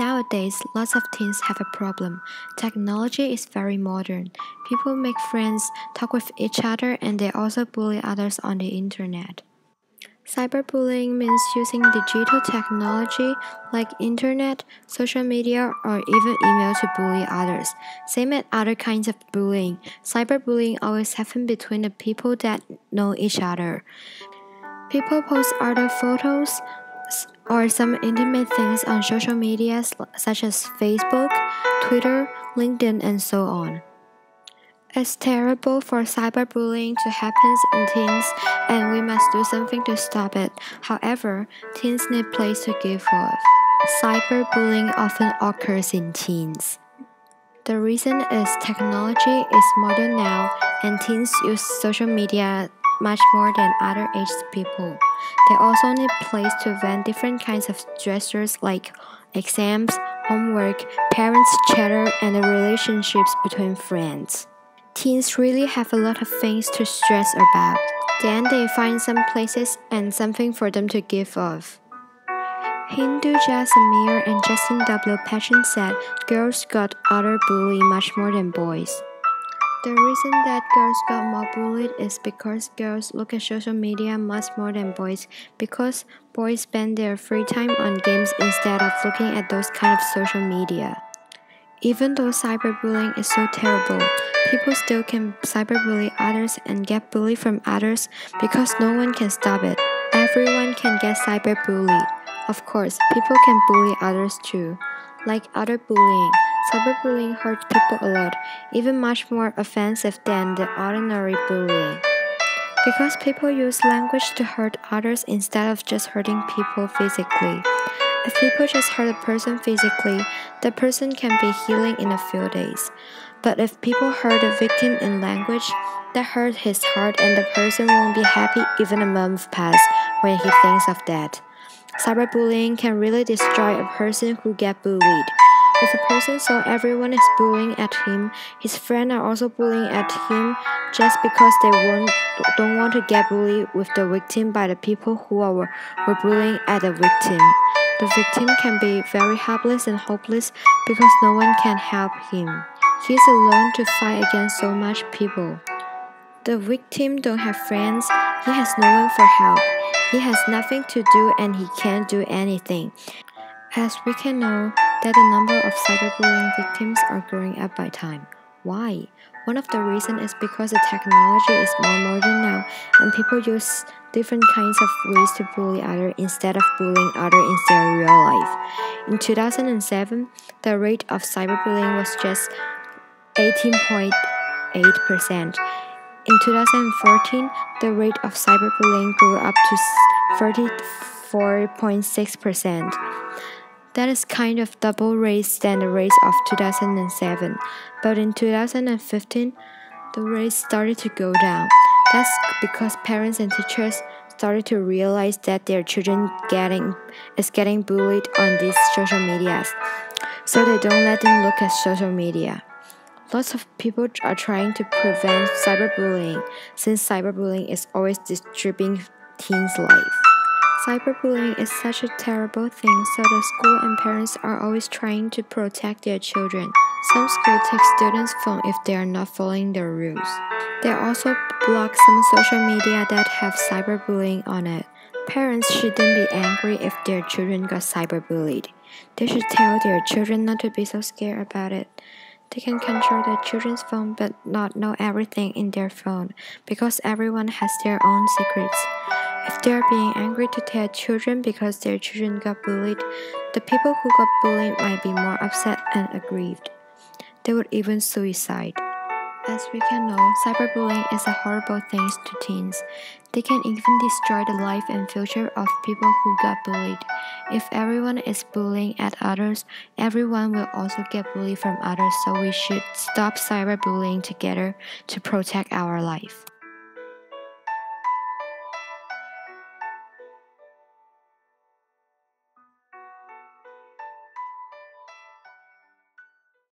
Nowadays, lots of teens have a problem. Technology is very modern. People make friends, talk with each other, and they also bully others on the internet. Cyberbullying means using digital technology like internet, social media, or even email to bully others. Same as other kinds of bullying, cyberbullying always happens between the people that know each other. People post other photos, or some intimate things on social media such as Facebook, Twitter, LinkedIn, and so on. It's terrible for cyberbullying to happen in teens, and we must do something to stop it. However, teens need place to give off. Cyberbullying often occurs in teens. The reason is technology is modern now, and teens use social media much more than other aged people. They also need place to vent different kinds of stressors like exams, homework, parents' chatter, and the relationships between friends. Teens really have a lot of things to stress about. Then they find some places and something for them to give off. Hinduja Sameer and Justin W. Patchin said girls got other bully much more than boys. The reason that girls got more bullied is because girls look at social media much more than boys because boys spend their free time on games instead of looking at those kind of social media. Even though cyberbullying is so terrible, people still can cyberbully others and get bullied from others because no one can stop it. Everyone can get cyberbullied. Of course, people can bully others too. Like other bullying, cyberbullying hurts people a lot, even much more offensive than the ordinary bullying. Because people use language to hurt others instead of just hurting people physically. If people just hurt a person physically, the person can be healing in a few days. But if people hurt a victim in language, that hurts his heart and the person won't be happy even a month pass when he thinks of that. Cyberbullying can really destroy a person who get bullied. If a person saw everyone is bullying at him, his friends are also bullying at him just because they won't, don't want to get bullied with the victim by the people who are, were bullying at the victim. The victim can be very helpless and hopeless because no one can help him. He is alone to fight against so much people. The victim don't have friends, he has no one for help. He has nothing to do and he can't do anything. As we can know that the number of cyberbullying victims are growing up by time. Why? One of the reasons is because the technology is more modern now and people use different kinds of ways to bully others instead of bullying others in their real life. In 2007, the rate of cyberbullying was just 18.8%. In 2014, the rate of cyberbullying grew up to 34.6%. That is kind of double rate than the rate of 2007. But in 2015, the rate started to go down. That's because parents and teachers started to realize that their children getting is getting bullied on these social medias. So they don't let them look at social media. Lots of people are trying to prevent cyberbullying since cyberbullying is always disturbing teens' life. Cyberbullying is such a terrible thing, so the school and parents are always trying to protect their children. Some schools take students' phone if they are not following their rules. They also block some social media that have cyberbullying on it. Parents shouldn't be angry if their children got cyberbullied. They should tell their children not to be so scared about it. They can control their children's phone but not know everything in their phone because everyone has their own secrets. If they are being angry to their children because their children got bullied, the people who got bullied might be more upset and aggrieved. They would even suicide. As we can know, cyberbullying is a horrible thing to teens. They can even destroy the life and future of people who got bullied. If everyone is bullying at others, everyone will also get bullied from others, so we should stop cyberbullying together to protect our life.